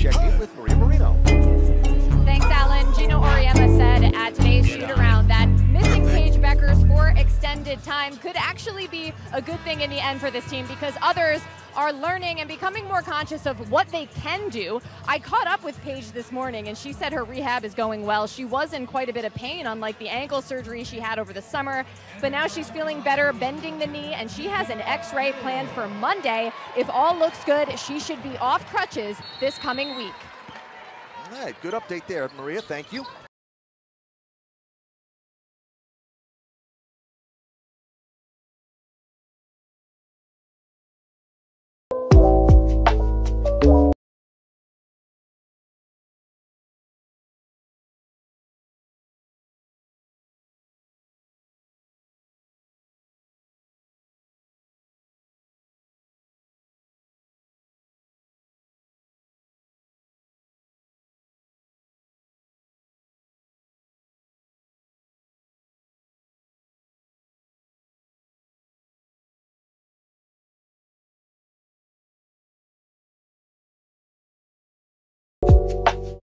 check in with Maria Marino. Thanks, Alan. Geno Auriemma said at today's shoot around that missing Paige Bueckers for extended time could actually be a good thing in the end for this team because others are learning and becoming more conscious of what they can do. I caught up with Paige this morning and she said her rehab is going well. She was in quite a bit of pain, unlike the ankle surgery she had over the summer, but now she's feeling better, bending the knee, and she has an x ray planned for Monday. If all looks good, she should be off crutches this coming week. All right, good update there, Maria. Thank you.